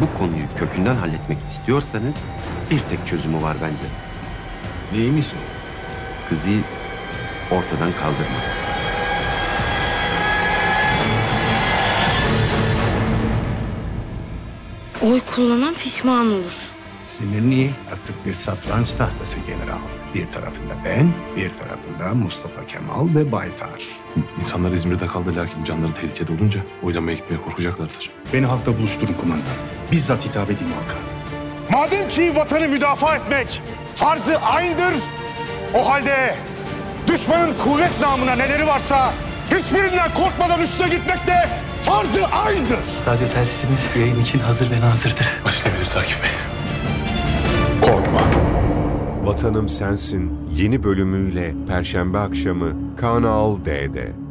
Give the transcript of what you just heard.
Bu konuyu kökünden halletmek istiyorsanız bir tek çözümü var bence. Neymiş o? Kızı ortadan kaldırmak. Oy kullanan pişman olur. Sinirli artık bir satranç tahtası general. Bir tarafında ben, bir tarafında Mustafa Kemal ve Baytar. İnsanlar İzmir'de kaldı lakin canları tehlikede olunca oylamaya gitmeye korkacaklardır. Beni halkla buluşturun kumandan. Bizzat hitap edeyim halka. Madem ki vatanı müdafaa etmek farzı aynıdır, o halde düşmanın kuvvet namına neleri varsa hiçbirinden korkmadan üstüne gitmek de farzı aynıdır. Radyo telsizimiz yayın için hazır ve nazırdır. Başlayabiliriz Akif Bey. Korkma. Vatanım Sensin yeni bölümüyle Perşembe akşamı Kanal D'de.